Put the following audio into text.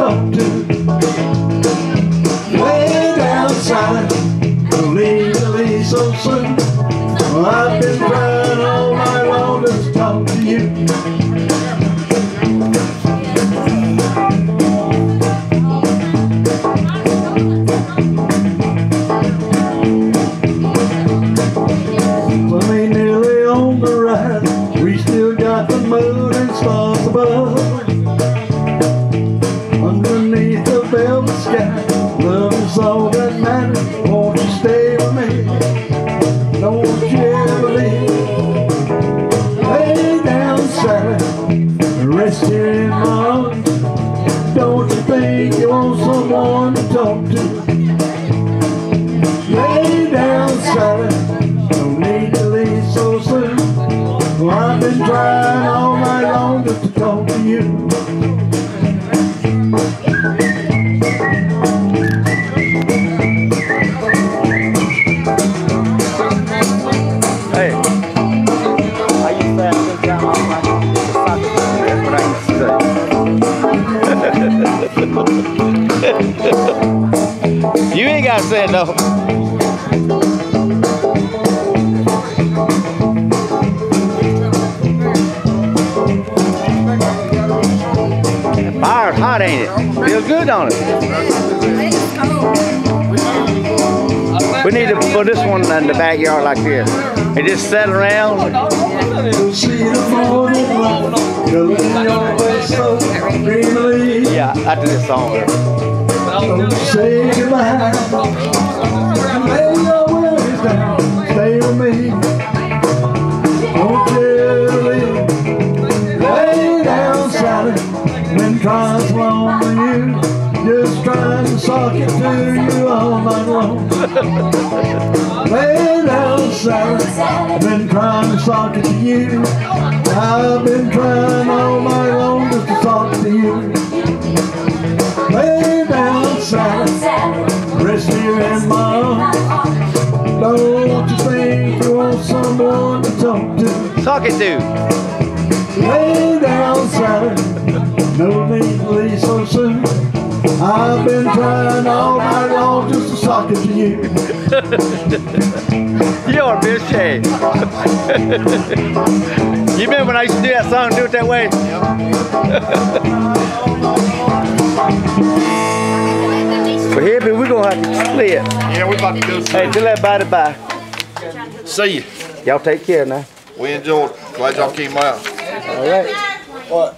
talk to. Way down south, leave so soon. I've been trying You you want someone to talk to? Lay down, Sally. No need to leave so soon. Well, I've been trying all night long just to talk to you. You ain't gotta say it though. Fire's hot, ain't it? Feels good on it. We need to put this one in the backyard like this. And just sit around. Yeah, after this song. Don't say goodbye Lay your worries down. Stay with me. Don't you leave Lay down, Sally. Trying so long with you Just trying to sock it to you all night long. Lay down, Sally. Been trying to sock it to you I've been trying down, Rest here in my arms Don't you think you want someone to talk to. Talk it to. Lay down, Sally No need to leave so soon I've been trying all night long just to talk it to you. You're a bitch shade. you remember when I used to do that song do it that way? gonna have to split. Yeah, we about to go see. Hey, till everybody bye. See you. Y'all take care now. We enjoyed. Glad y'all came out. All right. What?